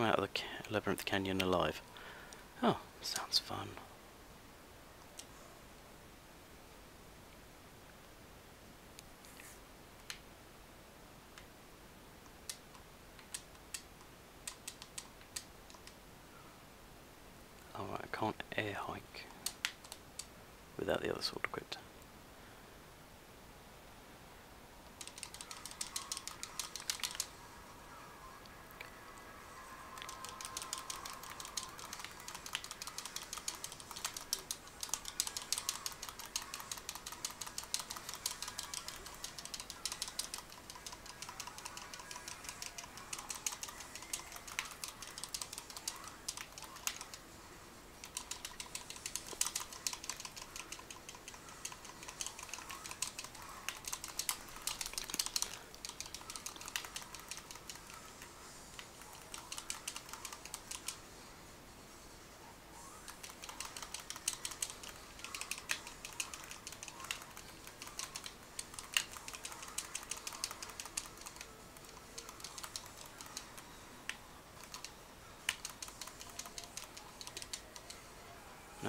come out of the Labyrinth Canyon alive. Oh, sounds fun. Alright, I can't air hike without the other sword equipped.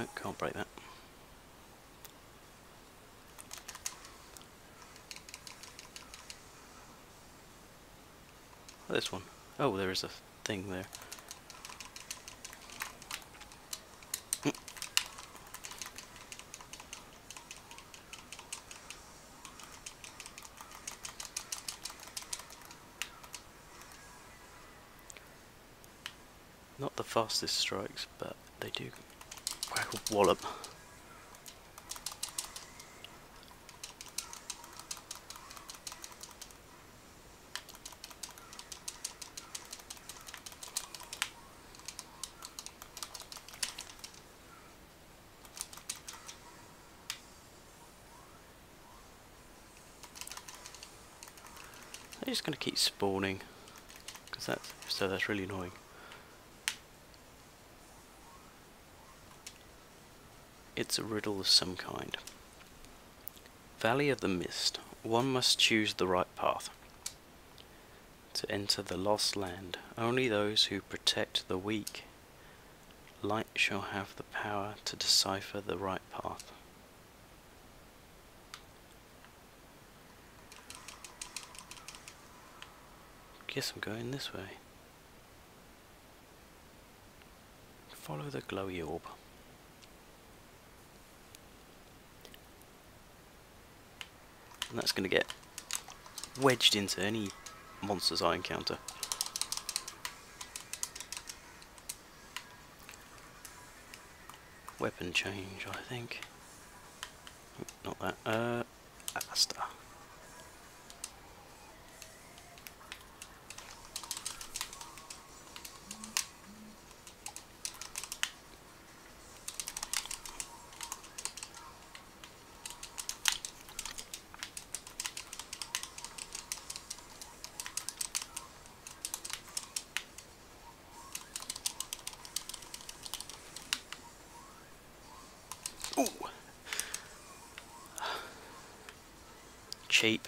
No, can't break that. Oh, this one. Oh, there is a thing there. Not the fastest strikes, but they do wallop. They're just going to keep spawning, because that's so that's really annoying. It's a riddle of some kind. Valley of the Mist. One must choose the right path. To enter the lost land, only those who protect the weak. Light shall have the power to decipher the right path. Guess I'm going this way. Follow the glowy orb. And that's going to get wedged into any monsters I encounter. Weapon change, I think. Not that. Uh, Cheap.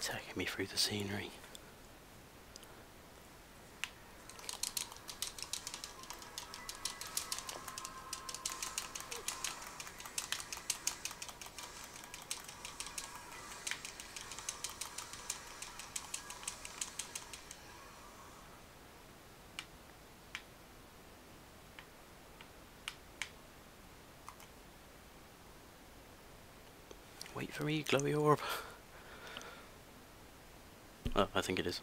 Taking me through the scenery. Wait for me, glowy orb. I think it is.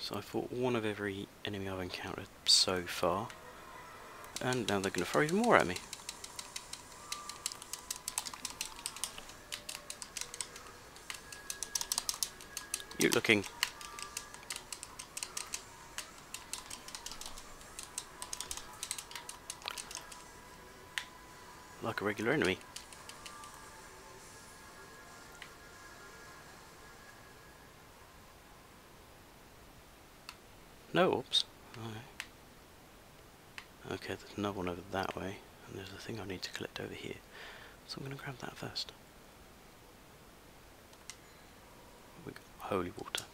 So I fought one of every enemy I've encountered so far. And now they're going to throw even more at me. You're looking. Like a regular enemy. No oops. Alright. Okay, there's no one over that way, and there's a thing I need to collect over here. So I'm going to grab that first. Holy water.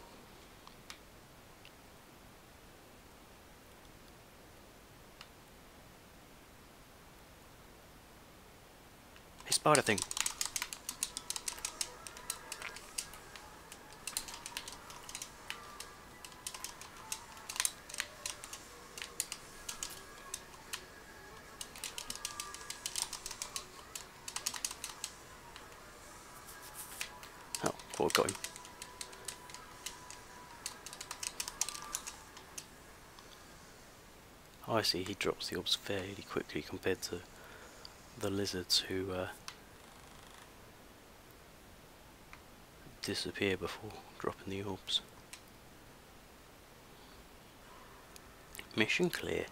Spider thing. Oh, got. Oh, I see, he drops the orbs fairly quickly compared to the lizards who uh, disappear before dropping the orbs. Mission clear.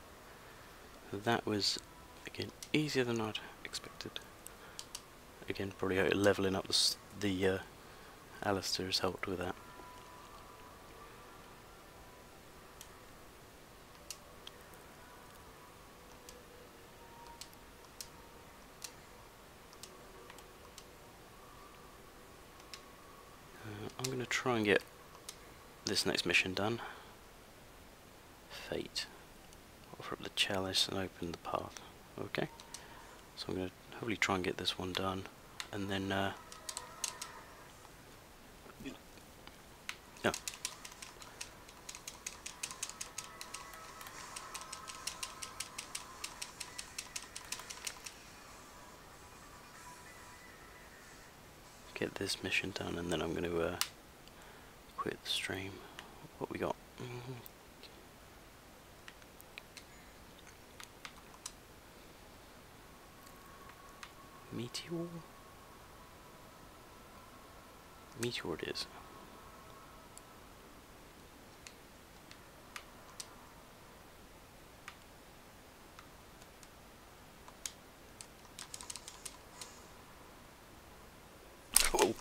That was, again, easier than I'd expected. Again, probably leveling up the, the uh, Alastor has helped with that. Uh, I'm going to try and get this next mission done. Fate. Offer up the chalice and open the path. Okay. So I'm going to hopefully try and get this one done. And then... Uh, this mission done and then I'm going to uh, quit the stream. What we got? Mhm. Meteor? Meteor it is. Oh.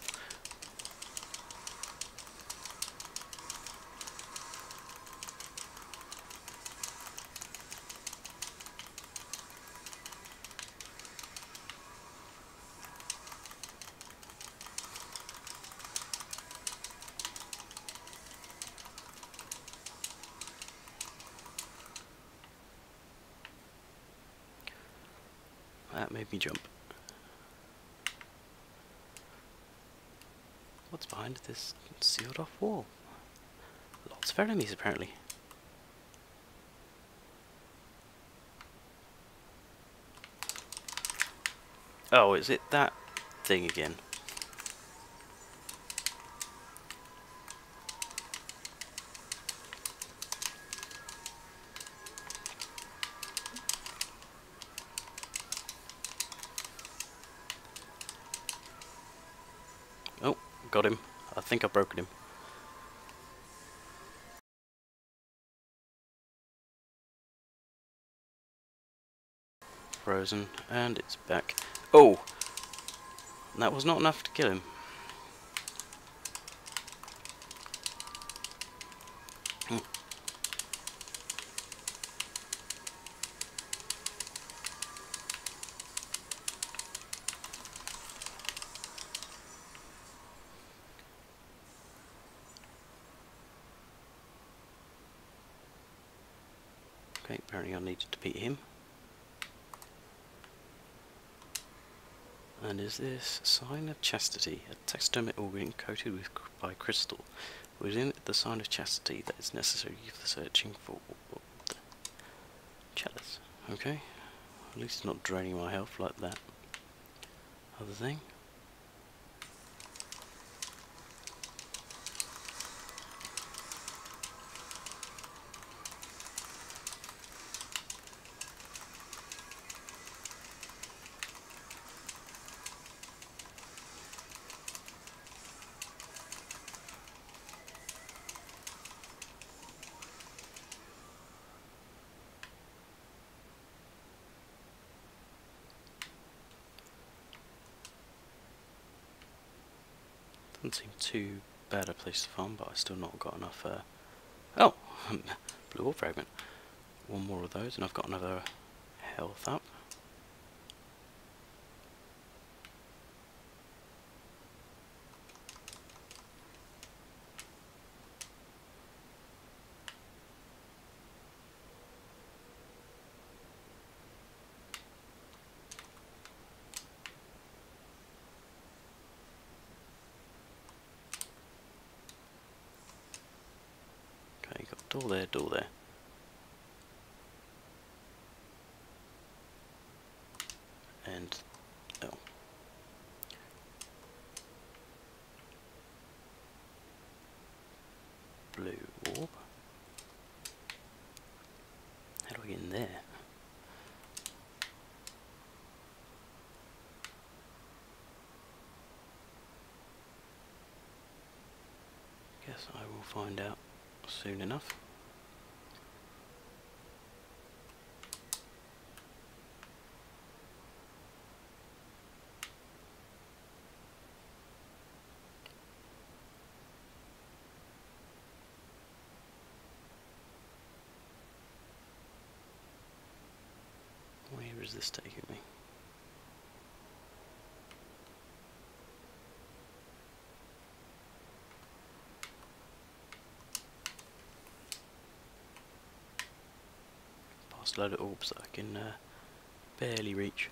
That made me jump. What's behind this sealed off wall? Lots of enemies apparently. Oh, is it that thing again? Got him. I think I've broken him. Frozen, and it's back. Oh! That was not enough to kill him. Hmm. Okay, apparently I needed to beat him. And is this sign of chastity, a taxidermic organ coated with by crystal? Within it, the sign of chastity that is necessary for searching for chalice. Okay, at least it's not draining my health like that other thing. Doesn't seem too bad a place to farm, but I still not got enough. Uh... Oh, blue orb fragment. One more of those, and I've got another health up. Door there, door there. And, oh. Blue orb. How do I get in there? Guess I will find out soon enough. Where is this taking me? Past a load of orbs that I can uh, barely reach.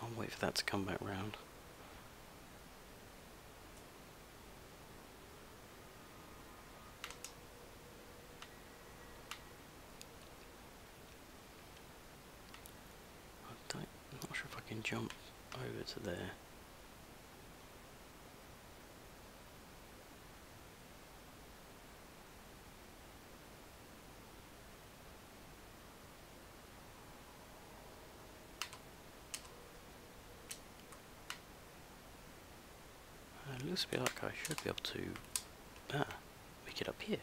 I'll wait for that to come back round. can jump over to there. Uh, it looks a bit like I should be able to ah, make it up here.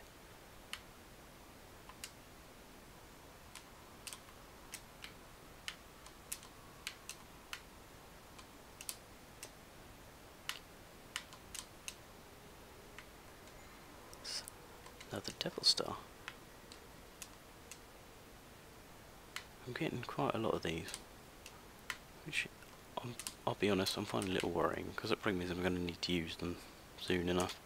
Star. I'm getting quite a lot of these. Which, i will be honest, I'm finding a little worrying, because it brings me I'm going to need to use them soon enough.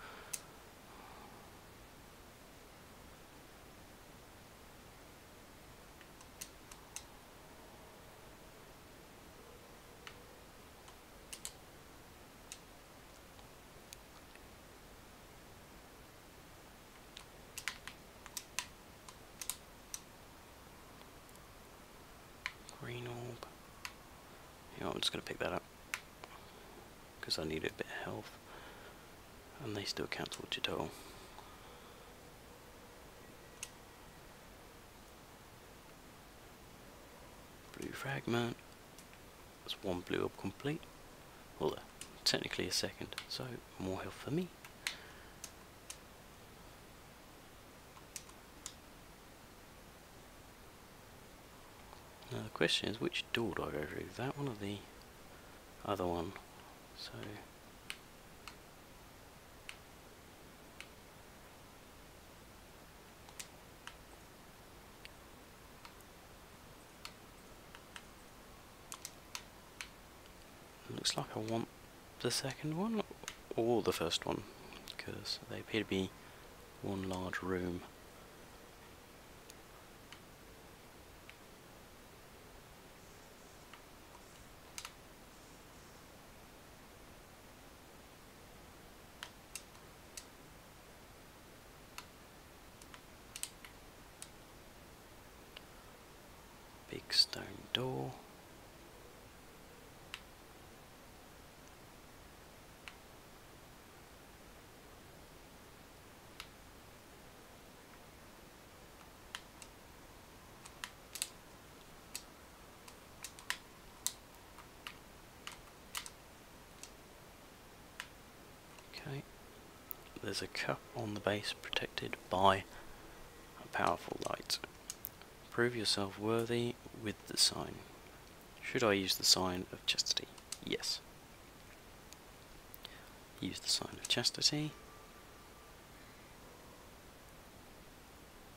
I'm just going to pick that up because I need a bit of health and they still count towards your total. Blue fragment, that's one blue up complete, well uh, technically a second, so more health for me. Now the question is which door do I go through? That one or the other one? So looks like I want the second one or the first one because they appear to be one large room. door. Okay, there's a cup on the base protected by a powerful light. Prove yourself worthy with the sign. Should I use the sign of chastity? Yes. Use the sign of chastity.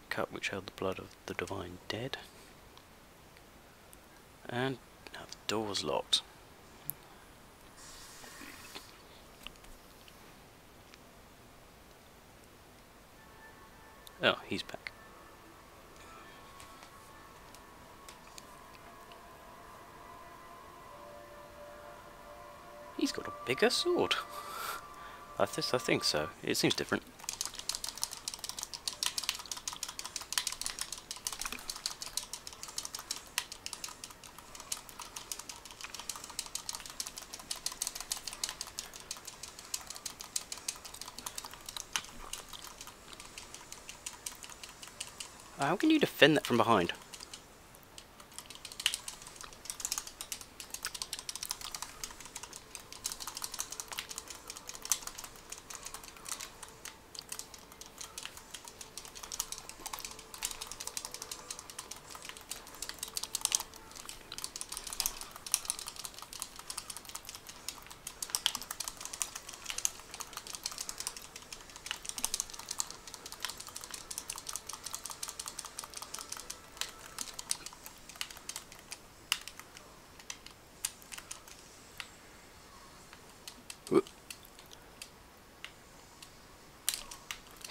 Cup which held the blood of the divine dead. And now the door's locked. Oh, he's back. He's got a bigger sword. I, th I think so. It seems different. How can you defend that from behind?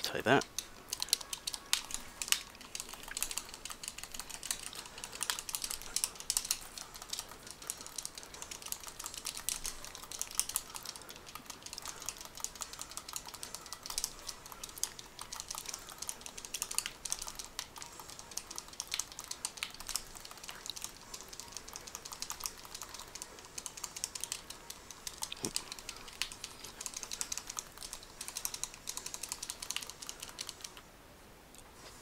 Take that.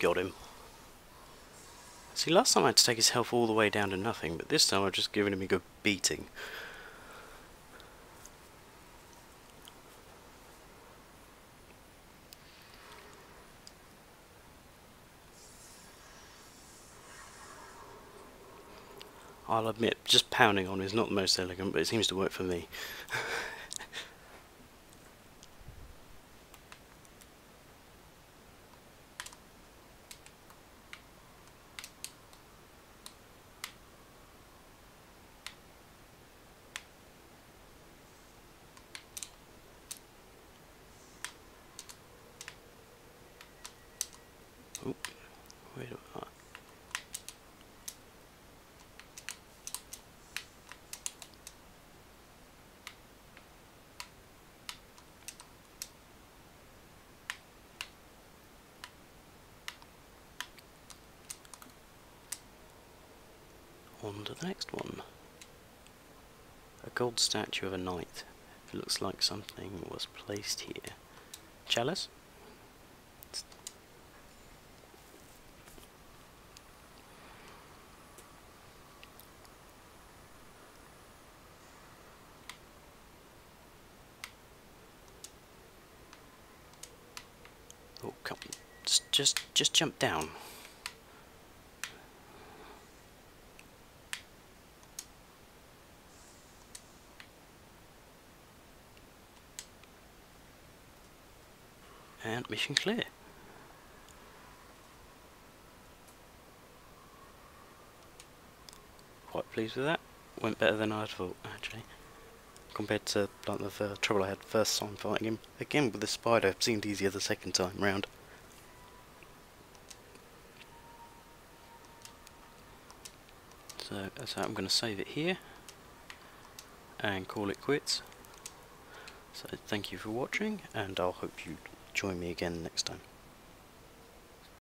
Got him. See, last time I had to take his health all the way down to nothing, but this time I've just given him a good beating. I'll admit, just pounding on is not the most elegant, but it seems to work for me. wait a minute. On to the next one. A gold statue of a knight. It looks like something was placed here. Chalice? Oh, come just, jump down. And mission clear. Quite pleased with that. Went better than I'd thought, actually. Compared to like the trouble I had first time fighting him. Again, with the spider, seemed easier the second time round. So, so I'm going to save it here and call it quits. So thank you for watching and I'll hope you join me again next time.